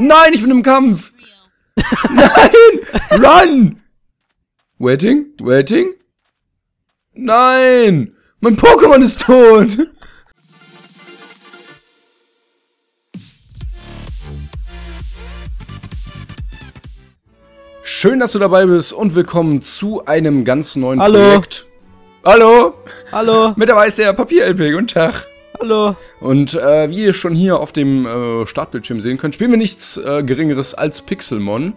Nein, ich bin im Kampf! Nein! Run! Waiting? Waiting? Nein! Mein Pokémon ist tot! Schön, dass du dabei bist und willkommen zu einem ganz neuen Hallo. Projekt. Hallo! Hallo, Mit dabei ist der Papier-LP. Guten Tag. Hallo. Und äh, wie ihr schon hier auf dem äh, Startbildschirm sehen könnt, spielen wir nichts äh, Geringeres als Pixelmon.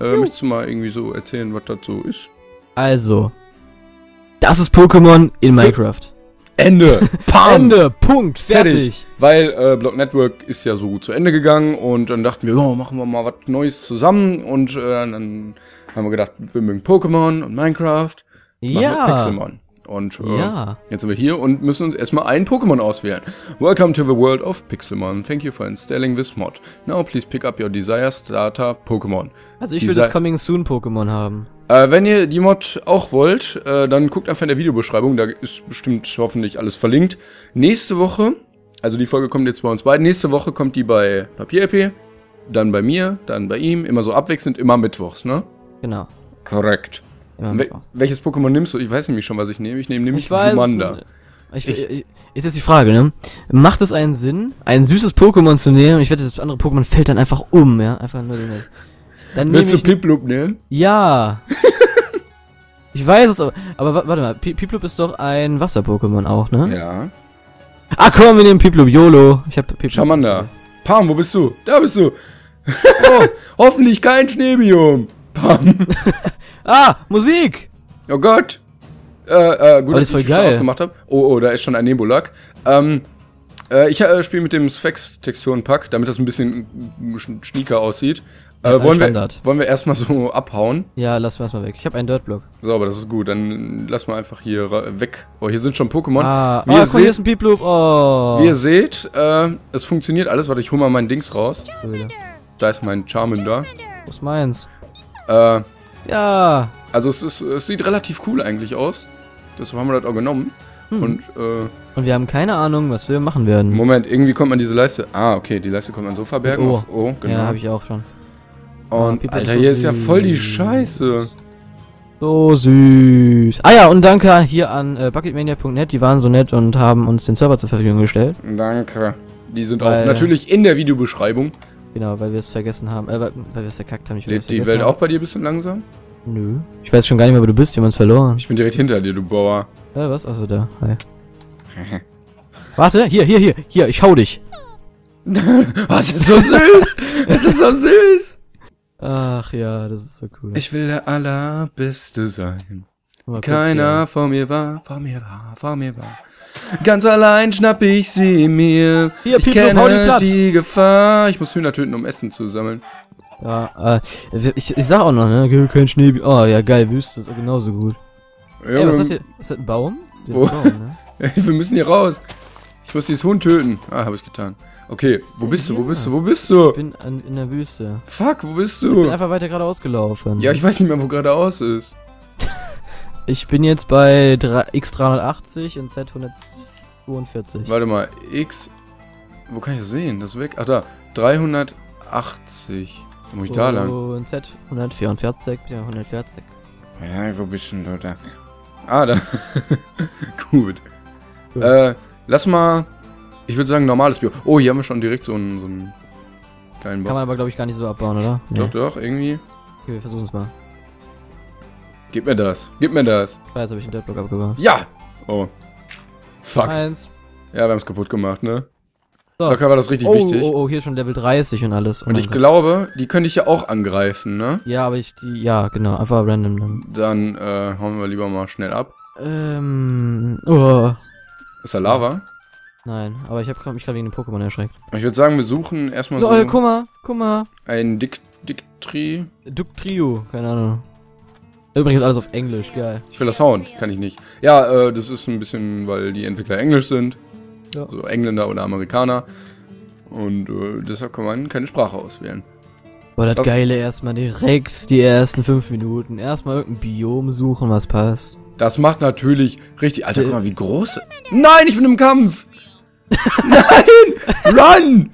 Äh, möchtest du mal irgendwie so erzählen, was das so ist? Also, das ist Pokémon in Minecraft. Ende! Pam! Ende, Punkt, Fertig. fertig. Weil äh, Block Network ist ja so gut zu Ende gegangen und dann dachten wir, oh, machen wir mal was Neues zusammen und äh, dann haben wir gedacht, wir mögen Pokémon und Minecraft. Ja, Pixelmon. Und äh, Ja. jetzt sind wir hier und müssen uns erstmal ein Pokémon auswählen. Welcome to the world of Pixelmon. Thank you for installing this mod. Now please pick up your desired starter Pokémon. also ich will Dieser- das Coming Soon Pokémon haben. Äh, wenn ihr die Mod auch wollt, äh, dann guckt einfach in der Videobeschreibung, da ist bestimmt hoffentlich alles verlinkt. Nächste Woche, also die Folge kommt jetzt bei uns beiden, nächste Woche kommt die bei Papier-EP, dann bei mir, dann bei ihm, immer so abwechselnd, immer mittwochs, ne? Genau. Korrekt. Wel Mittwoch. welches Pokémon nimmst du? Ich weiß nämlich schon, was ich nehme. Ich nehme nämlich. Glumanda. Ich, Ich- ich, ist jetzt die Frage, ne? Macht es einen Sinn, ein süßes Pokémon zu nehmen? Ich wette, das andere Pokémon fällt dann einfach um, ja? Einfach nur den. Dann Willst du. Piplup nehmen? ja. ich weiß es aber. Aber wa- warte mal, Pi- Piplup ist doch ein Wasser-Pokémon auch, ne? Ja. Ah komm, wir nehmen Piplup, YOLO. Ich hab Piplup. Charmander. Pam, wo bist du? Da bist du. Oh. Hoffentlich kein Schneebiom. Pam. Ah, Musik! Oh Gott. Äh, äh, gut, dass das voll ich die schon ausgemacht habe. Oh, oh, da ist schon ein Nebulak. Ähm, äh, ich äh, spiele mit dem Sphex-Texturenpack, damit das ein bisschen sch- schnieker aussieht. Äh, Ja, wollen, wir, wollen wir erstmal so abhauen? Ja, lass mal weg. Ich habe einen Dirtblock. So, aber das ist gut. Dann lass mal einfach hier weg. Oh, hier sind schon Pokémon. Ah, Wie ah ihr guck, hier seht- ist ein Piplup. Oh. Wie ihr seht, äh, es funktioniert alles. Warte, ich hole mal mein Dings raus. Da ist mein Charmander. Ist meins? Äh, Ja. also es, ist, es sieht relativ cool eigentlich aus. Deshalb haben wir das auch genommen. Hm. Und, äh, Und wir haben keine Ahnung, was wir machen werden. Moment, irgendwie kommt man diese Leiste. Ah, okay, die Leiste kommt man so verbergen. Oh. Auf, oh genau. Ja, habe ich auch schon. Und Pipo Alter, so hier ist ja voll die Scheiße. So süß. Ah ja, und danke hier an äh, bucketmania.net. Die waren so nett und haben uns den Server zur Verfügung gestellt. Danke. Die sind auch Weil- natürlich in der Videobeschreibung. Genau, weil wir es vergessen haben. Äh, weil wir es verkackt haben. Es die Welt haben. auch bei dir ein bisschen langsam? Nö. Ich weiß schon gar nicht mehr, wo du bist. Wir haben uns verloren. Ich bin direkt hinter dir, du Bauer. Äh, was? Achso, da. Hi. Warte, hier, hier, hier. Hier, ich hau dich. Es ist so süß. es ist so süß. Ach ja, das ist so cool. Ich will der Allerbeste sein. Keiner vor mir war, vor mir war, vor mir war. Ganz allein schnapp ich sie mir. Hier, ich die kenne platt. die Gefahr. Ich muss Hühner töten, um Essen zu sammeln. Ja, äh, ich, ich sag auch noch, ne? Kein Schnee. Oh ja, geil, Wüste ist genauso gut. Ey, was hat hier? Ist das ein Baum? Das ist Oh. ein Baum, ne? Wir müssen hier raus. Ich muss dieses Huhn töten. Ah, habe ich getan. Okay, wo bist du? Wo bist du? Wo bist du? Ich bin an, in der Wüste. Fuck, wo bist Ich bin du? einfach weiter geradeaus gelaufen. Ja, ich weiß nicht mehr, wo geradeaus ist. Ich bin jetzt bei 3, X380 und Z142. Warte mal, X. Wo kann ich das sehen? Das ist weg. Ach da, 380. Wo muss ich da lang? Und Z144, ja, 140. Ja, wo bist denn du da? Ah, da. Gut. Gut. Äh, lass mal. Ich würde sagen, normales Bio. Oh, hier haben wir schon direkt so einen, so einen Kann Bau. man aber, glaube ich, gar nicht so abbauen, oder? Doch, doch, irgendwie. Okay, wir versuchen es mal. Gib mir das. Gib mir das. Da jetzt habe ich einen Dirtblock abgebaut. Ja! Oh. Fuck. Eins. Ja, wir haben es kaputt gemacht, ne? So. Locker war das richtig Oh, wichtig. oh, oh, hier schon Level 30 und alles. Oh Und ich Gott. glaube, die könnte ich ja auch angreifen, ne? Ja, aber ich die. Ja, genau, einfach random dann. Dann äh, hauen wir lieber mal schnell ab. Ähm. Oh. Ist da Lava? Nein, aber ich habe mich gerade wegen dem Pokémon erschreckt. Ich würde sagen, wir suchen erstmal Lol, so guck mal, guck mal. ein Dick Dicktri. Duck Trio, keine Ahnung. Übrigens alles auf Englisch, geil. Ich will das hauen, kann ich nicht. Ja, äh, das ist ein bisschen, weil die Entwickler Englisch sind. Ja. So Engländer oder Amerikaner. Und äh, deshalb kann man keine Sprache auswählen. Boah, das Das- Geile erstmal direkt die ersten fünf Minuten. Erstmal irgendein Biom suchen, was passt. Das macht natürlich richtig. Alter, Äh. guck mal, wie groß. Nein, ich bin im Kampf! Nein! Run!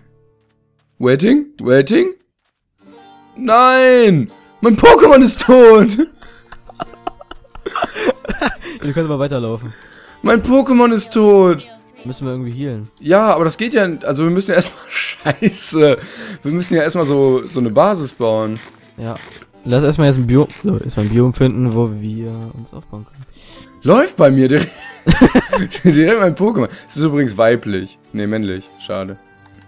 Waiting? Waiting? Nein! Mein Pokémon ist tot! Du kannst mal weiterlaufen. Mein Pokémon ist tot! Müssen wir irgendwie healen. Ja, aber das geht ja. Also wir müssen ja erstmal. Scheiße. Wir müssen ja erstmal so, so eine Basis bauen. Ja. Lass erstmal jetzt ein Biom, so, erstmal ein Biom finden, wo wir uns aufbauen können. Läuft bei mir direkt. direkt mein Pokémon. Es ist übrigens weiblich. Nee, männlich. Schade.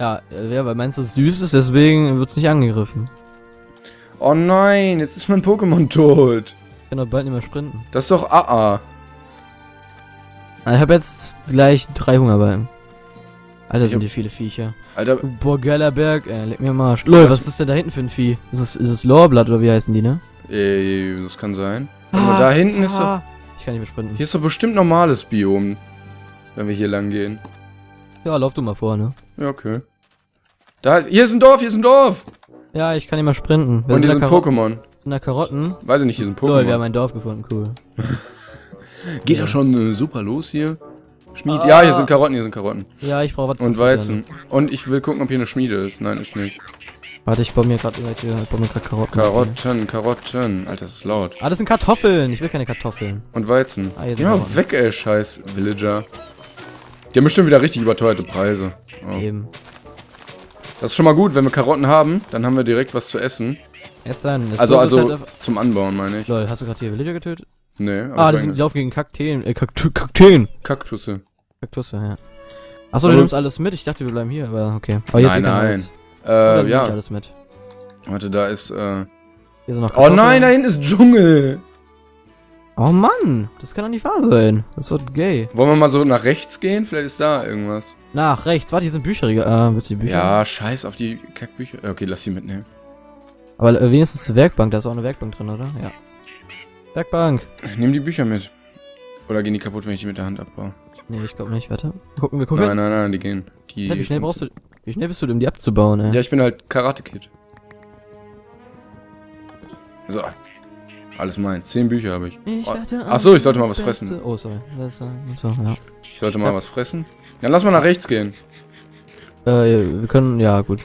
Ja, äh, ja, weil meins ist süß ist, deswegen wird's nicht angegriffen. Oh nein, jetzt ist mein Pokémon tot. Ich kann doch bald nicht mehr sprinten. Das ist doch AA. Ah, Ich habe jetzt gleich drei Hungerballen. Alter, Ich sind hab- hier viele Viecher. Alter, Boah, geiler Berg, ey, leg mir am Arsch. Lol, Was- was ist denn da hinten für ein Vieh? Ist es, ist es Loreblatt oder wie heißen die, ne? äh, das kann sein. Aber da hinten ist doch. ah. Ich kann nicht mehr sprinten. Hier ist doch bestimmt normales Biom. Wenn wir hier lang gehen. Ja, lauf du mal vor, ne? Ja, okay. Da ist, hier ist ein Dorf, hier ist ein Dorf. Ja, ich kann nicht mehr sprinten. Und hier sind Pokémon. Sind da Karotten? Weiß ich nicht, hier sind Lol, wir haben Pokémon. ein Dorf gefunden, cool. Geht ja schon äh, super los hier. Schmied. Ah. Ja, hier sind Karotten, hier sind Karotten. Ja, ich brauche was Und. Weizen. Und ich will gucken, ob hier eine Schmiede ist. Nein, ist nicht. Warte, ich baue mir gerade irgendwelche, ich baue mir gerade Karotten. Karotten, Karotten. Alter, das ist laut. Ah, das sind Kartoffeln. Ich will keine Kartoffeln. Und Weizen. Ah, Geh mal weg, ey, scheiß Villager. Die haben bestimmt wieder richtig überteuerte Preise. Oh. Eben. Das ist schon mal gut, wenn wir Karotten haben, dann haben wir direkt was zu essen. Jetzt dann. Das Also, also halt zum Anbauen, meine ich. Lol, hast du gerade hier Villager getötet? Nee, Ah, die, sind, die laufen gegen Kakteen. Äh, Kaktu Kakteen. Kaktusse. Kaktusse, ja. Achso, du Aber- nimmst alles mit. Ich dachte, wir bleiben hier, aber okay. Aber jetzt Nein, nein. Äh, ja. alles mit. Warte, da ist, äh... Hier sind noch Oh nein, da hinten ist Dschungel. Oh Mann, das kann doch nicht wahr sein. Das ist so gay. Wollen wir mal so nach rechts gehen? Vielleicht ist da irgendwas. Nach rechts, warte, hier sind Bücherregal. Äh, willst du die Bücher? Ja, scheiß auf die Kackbücher. Okay, lass sie mitnehmen. Aber wenigstens eine Werkbank, da ist auch eine Werkbank drin, oder? Ja. Werkbank. Nimm die Bücher mit. Oder gehen die kaputt, wenn ich die mit der Hand abbaue? Nee, ich glaube nicht, warte. Gucken wir, gucken. Nein, nein, nein, die gehen. Die Hä, wie schnell brauchst du, wie schnell bist du, um die abzubauen, ey? Ja, ich bin halt Karate-Kid. So. Alles meins. Zehn Bücher habe ich. Ich Oh, werde Ach so, ich sollte mal was fressen. Oh, sorry. Das, äh, so, ja. Ich sollte mal Ja. was fressen. Dann lass mal nach rechts gehen. Äh, wir können, ja, gut.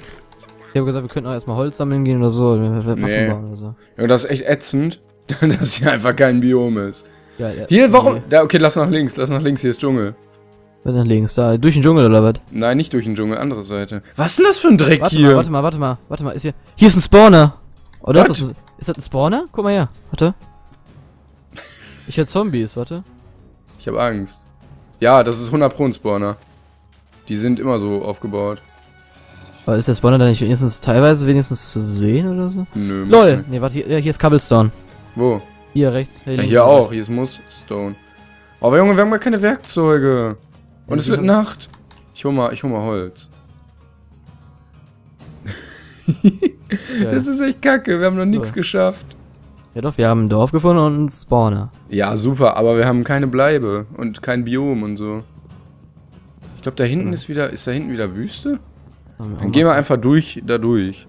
Ich habe gesagt, wir könnten auch erstmal Holz sammeln gehen oder so, Waffen Nee. bauen oder so. Ja, das ist echt ätzend, dass hier einfach kein Biom ist. Ja, ja. Hier, warum? Nee. Da, okay, lass nach links. Lass nach links. Hier ist Dschungel. Wenn nach links, da, durch den Dschungel oder was? Nein, nicht durch den Dschungel, andere Seite. Was ist denn das für ein Dreck Warte hier? mal, warte mal, warte mal, warte mal, ist hier, hier ist ein Spawner. Oder ist das, ist das ein Spawner? Guck mal her, warte. Ich höre Zombies, warte. Ich habe Angst. Ja, das ist 100 Pro ein Spawner. Die sind immer so aufgebaut. Aber ist der Spawner da nicht wenigstens teilweise wenigstens zu sehen oder so? Nö. LOL! nicht. Nee, warte, hier, ja, hier ist Cobblestone. Wo? Hier rechts. Ja, links hier auch. Hier ist Mossstone. Aber Junge, wir haben gar keine Werkzeuge. Und Ja, es wir wird Nacht. Ich hol mal, ich hol mal Holz. Ja. Das ist echt kacke. Wir haben noch nichts So. geschafft. ja doch, wir haben ein Dorf gefunden und einen Spawner. Ja, super. Aber wir haben keine Bleibe. Und kein Biom und so. Ich glaube, da hinten Ja. ist wieder, ist da hinten wieder Wüste? Dann gehen wir einfach durch, da durch.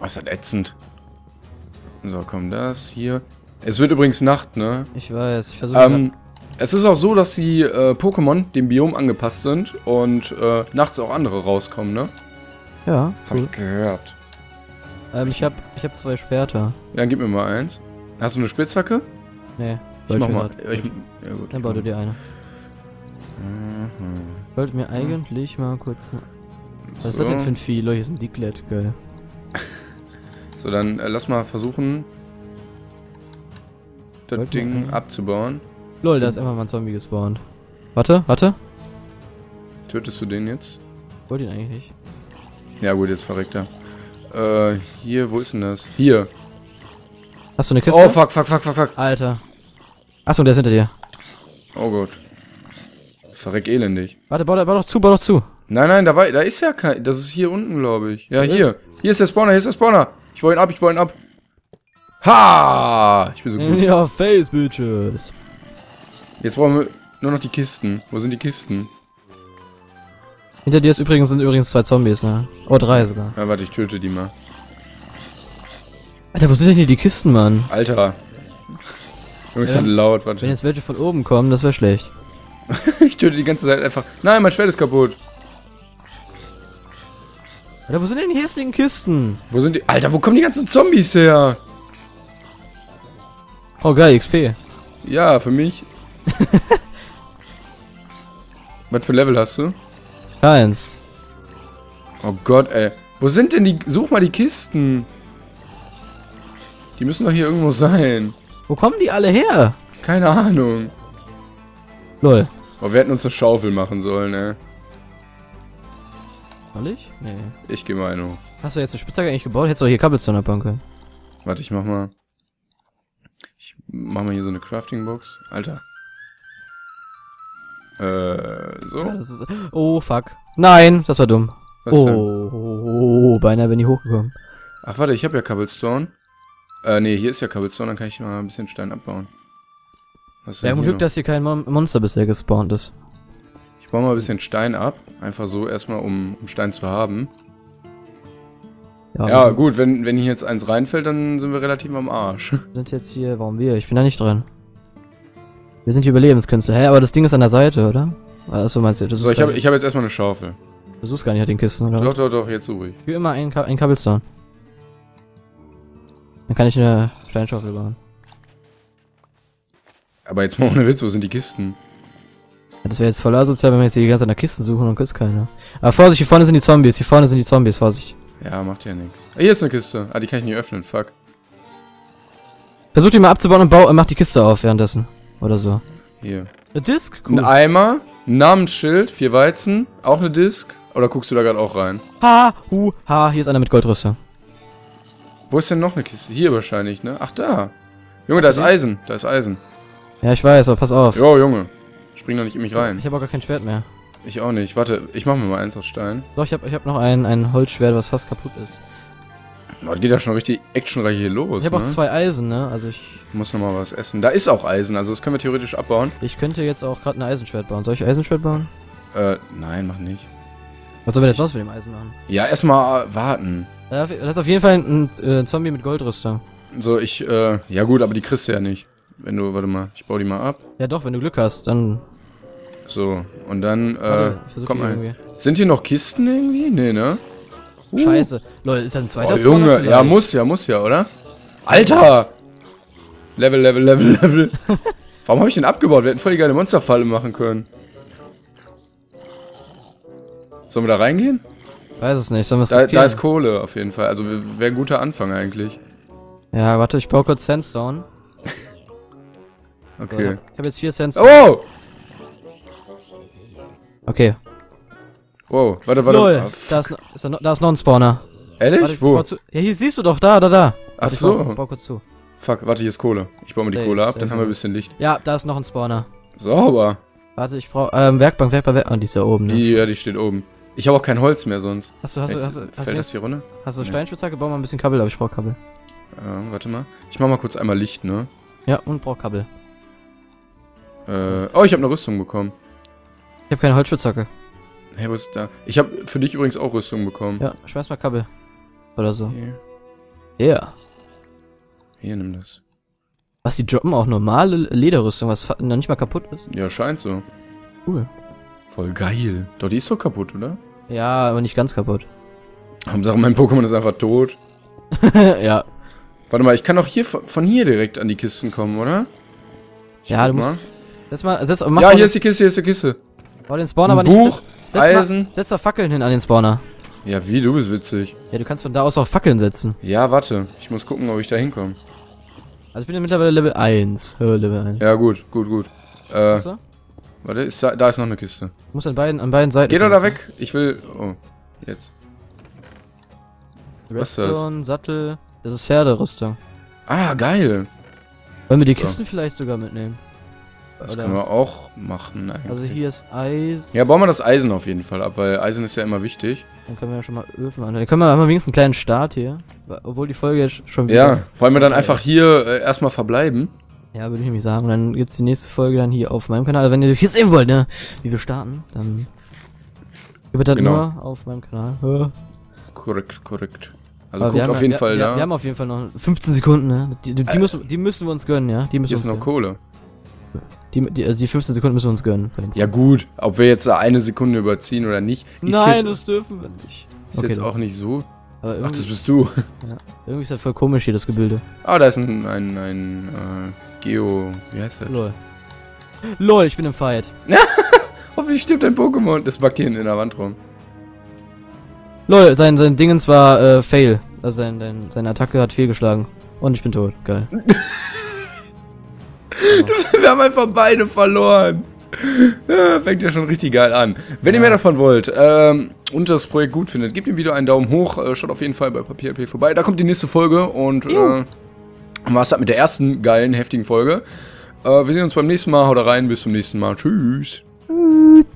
Was ist das ätzend? So, komm, das hier. Es wird übrigens Nacht, ne? Ich weiß, ich versuche. Ähm, es ist auch so, dass die äh, Pokémon dem Biom angepasst sind und äh, nachts auch andere rauskommen, ne? ja, Hab cool. ich gehört. Ähm, ich hab, ich hab zwei Schwerter. Dann gib mir mal eins. Hast du eine Spitzhacke? Nee, Ich mach mal. Ich, ja gut. Dann bau du dir eine. Mhm. Ich wollte mir eigentlich mal kurz. Was ist So. das denn für ein Vieh? Leute, hier ist ein Diglett, geil. So, dann äh, lass mal versuchen, das Wollte man Ding abzubauen. Lol, da ist einfach mal ein Zombie gespawnt. Warte, warte. Tötest du den jetzt? Wollte ihn eigentlich nicht. Ja gut, jetzt verreckt er. Äh, hier, wo ist denn das? Hier. Hast du eine Kiste? Oh, fuck, fuck, fuck, fuck, fuck. Alter. Achtung, der ist hinter dir. Oh Gott. Verreck elendig. Warte, bau, bau doch zu, bau doch zu. Nein, nein, da, war, da ist ja kein... Das ist hier unten, glaube ich. Ja, hier. Hier ist der Spawner, hier ist der Spawner. Ich baue ihn ab, ich baue ihn ab. Ha! Ich bin so gut. your face, bitches. Jetzt brauchen wir nur noch die Kisten. Wo sind die Kisten? Hinter dir ist übrigens, sind übrigens zwei Zombies, ne? Oh, drei sogar. Ja, warte, ich töte die mal. Alter, wo sind denn hier die Kisten, Mann? Alter. Junge, ist Ja. laut, Wenn warte. jetzt welche von oben kommen, das wäre schlecht. Ich töte die ganze Zeit einfach. Nein, mein Schwert ist kaputt. Alter, wo sind denn die hässlichen Kisten? Wo sind die? Alter, wo kommen die ganzen Zombies her? Oh geil, XP. Ja, für mich. Was für Level hast du? Keins. Oh Gott, ey. Wo sind denn die... Such mal die Kisten. Die müssen doch hier irgendwo sein. Wo kommen die alle her? Keine Ahnung. Lol. Oh, wir hätten uns eine Schaufel machen sollen, ey. Soll ich? Nee. Ich gehe mal eine. Hast du jetzt eine Spitzhacke eigentlich gebaut? Hättest du auch hier Cobblestone abbauen können. Warte, ich mach mal... Ich mach mal hier so eine Crafting-Box. Alter. Äh, so. Das ist, oh, fuck. Nein, das war dumm. Was oh, oh, oh, oh, beinahe bin ich hochgekommen. Ach, warte, ich habe ja Cobblestone. Äh, nee, hier ist ja Cobblestone, dann kann ich mal ein bisschen Stein abbauen. Wir haben hier Glück, dass hier kein Mon Monster bisher gespawnt ist. Ich baue mal ein bisschen Stein ab. Einfach so erstmal, um, um Stein zu haben. Ja, sind, gut, wenn, wenn hier jetzt eins reinfällt, dann sind wir relativ am Arsch. sind jetzt hier, warum wir? Ich bin da nicht drin. Wir sind die Überlebenskünstler. Hä, aber das Ding ist an der Seite, oder? Achso, meinst du, das So, ich habe ich hab jetzt erstmal eine Schaufel. Du suchst gar nicht nach den Kisten, oder? Doch, doch, doch, jetzt suche ich. Wie immer ein, Ka ein Cobblestone. Dann kann ich eine Steinschaufel bauen. Aber jetzt mal ohne Witz, wo sind die Kisten? Ja, das wäre jetzt voll asozial, wenn wir jetzt hier die ganze Zeit nach Kisten suchen und ist keiner. Aber Vorsicht, hier vorne sind die Zombies. Hier vorne sind die Zombies, Vorsicht. Ja, macht ja nichts. Hier ist eine Kiste. Ah, die kann ich nicht öffnen, fuck. Versuch die mal abzubauen und bau, äh, mach die Kiste auf währenddessen. Oder so. Hier. Eine Disk? Ein Eimer, ein Namensschild, vier Weizen, auch eine Disk. Oder guckst du da gerade auch rein? Ha, hu, ha, hier ist einer mit Goldrüstung. Wo ist denn noch eine Kiste? Hier wahrscheinlich, ne? Ach, da. Junge, da ist Eisen. Da ist Eisen. Ja, ich weiß, aber pass auf. Jo, Junge. Spring doch nicht in mich rein. Ich habe auch gar kein Schwert mehr. Ich auch nicht. Warte, ich mach mir mal eins aus Stein. Doch, ich habe ich hab noch ein, ein Holzschwert, was fast kaputt ist. Oh, geht ja schon richtig actionreich hier los, Ich habe ne? auch zwei Eisen, ne? Also ich, Muss noch mal was essen. Da ist auch Eisen, also das können wir theoretisch abbauen. ich könnte jetzt auch gerade ein Eisenschwert bauen. Soll ich Eisenschwert bauen? Äh, nein, mach nicht. Was sollen wir jetzt sonst mit dem Eisen machen? Ja, erstmal warten. Da ist auf jeden Fall ein, ein äh, Zombie mit Goldrüstung. So, ich, äh, ja gut, aber die kriegst du ja nicht. Wenn du, warte mal, ich baue die mal ab. Ja doch, wenn du Glück hast, dann... So, und dann, äh, komm mal. irgendwie. Sind hier noch Kisten irgendwie? Nee, ne? Uh. Scheiße. Lol, ist das ein zweiter Oh, Junge, ja, muss ja, muss ja, oder? Alter! Level, Level, Level, Level. Warum habe ich den abgebaut? Wir hätten voll die geile Monsterfalle machen können. Sollen wir da reingehen? Weiß es nicht, sollen wir es Da, da ist Kohle auf jeden Fall. Also wäre ein guter Anfang eigentlich. Ja, warte, ich baue kurz Sandstone. So, Okay. Ich habe jetzt vier Sandstone. Oh! Okay. Wow, warte, warte. Ah, da ist, noch- ist da, noch, da ist noch ein Spawner. Ehrlich? Warte, Wo? Ja, hier siehst du doch, da, da, da. Ach Warte, ich bau, so. bau kurz zu. Fuck, warte, hier ist Kohle. Ich baue mal die Nee, Kohle ab, dann haben wir ein bisschen Licht. Ja, da ist noch ein Spawner. Sauber. Warte, ich brauche ähm, Werkbank, Werkbank, Werkbank. Oh, die ist da oben, ne? Die, ja, die steht oben. Ich habe auch kein Holz mehr sonst. Hast du, hast du, hast du, hast du, Fällt das jetzt, hier runter? hast du Nee. Steinspitzhacke? Bau mal ein bisschen Kabel, aber ich brauche Kabel. Äh, warte mal. Ich mach mal kurz einmal Licht, ne? Ja, und brauche Kabel. Äh, oh, ich habe eine Rüstung bekommen. Ich habe keine Holzspitzhacke. Hey, wo ist da? Ich habe für dich übrigens auch Rüstung bekommen. Ja, schmeiß mal Kabel. Oder so. Hier, Ja. hier, nimm das. Was, die droppen auch normale Lederrüstung, was noch nicht mal kaputt ist? Ja, scheint so. Cool. Voll geil. Doch, die ist doch kaputt, oder? Ja, aber nicht ganz kaputt. Hauptsache, mein Pokémon ist einfach tot. ja. Warte mal, ich kann doch hier von hier direkt an die Kisten kommen, oder? Ich Ja, du mal. Setz mal, setz, mach Ja, hier ist die Kiste, hier ist die Kiste. bau den Spawner Ein aber nicht. Buch, setz, Eisen. Mal, setz da Fackeln hin an den Spawner. Ja, wie, du bist witzig. Ja, du kannst von da aus auch Fackeln setzen. Ja, warte. Ich muss gucken, ob ich da hinkomme. Also ich bin ja mittlerweile Level 1. Hör, Level 1. Ja, gut, gut, gut. Äh, warte, ist da, da ist noch eine Kiste. Du musst an beiden, an beiden Seiten. Geh doch da weg. Ich will. Oh, jetzt. Was ist das? Redstone, Sattel. Das ist Pferderüstung. Ah, geil. Wollen wir die So. Kisten vielleicht sogar mitnehmen? Das Oder- können wir auch machen eigentlich. Also hier ist Eis. Ja, bauen wir das Eisen auf jeden Fall ab, weil Eisen ist ja immer wichtig. Dann können wir ja schon mal Öfen an. Dann können wir wir wenigstens einen kleinen Start hier. Obwohl die Folge jetzt schon Ja, wollen wir dann einfach hier äh, erstmal verbleiben? Ja, würde ich nämlich sagen. Und dann gibt's die nächste Folge dann hier auf meinem Kanal. Also wenn ihr hier sehen wollt, ne, wie wir starten, dann gibt es das Genau. nur auf meinem Kanal. Ja. Korrekt, korrekt. Also Aber guckt auf ja- jeden wir, Fall wir, da. Wir haben auf jeden Fall noch 15 Sekunden, ne? Die, die, die, Äh. müssen, die müssen wir uns gönnen, ja? Die müssen hier ist noch gönnen. Kohle. Die, die, also die 15 Sekunden müssen wir uns gönnen. Ja gut, ob wir jetzt da eine Sekunde überziehen oder nicht, Nein, jetzt, das dürfen wir nicht. ist Okay, jetzt dann. auch nicht so. Aber Ach, das bist du. irgendwie ist das voll komisch hier, das Gebilde. Ah, da ist ein, ein, ein äh, Geo... Wie heißt das? Lol. Lol, ich bin im Fight. Hoffentlich stirbt ein Pokémon. Das backt hier in der Wand rum. Lol, sein, sein Dingens war äh, Fail. Also sein, sein, seine Attacke hat fehlgeschlagen. Und ich bin tot. Geil. Wir haben einfach beide verloren. Ja, fängt ja schon richtig geil an. Wenn ihr Ja. mehr davon wollt ähm, und das Projekt gut findet, gebt ihm wieder einen Daumen hoch. Äh, schaut auf jeden Fall bei Papier.p vorbei. Da kommt die nächste Folge und äh, war's halt mit der ersten geilen, heftigen Folge. Äh, wir sehen uns beim nächsten Mal. Haut rein. Bis zum nächsten Mal. Tschüss. Tschüss.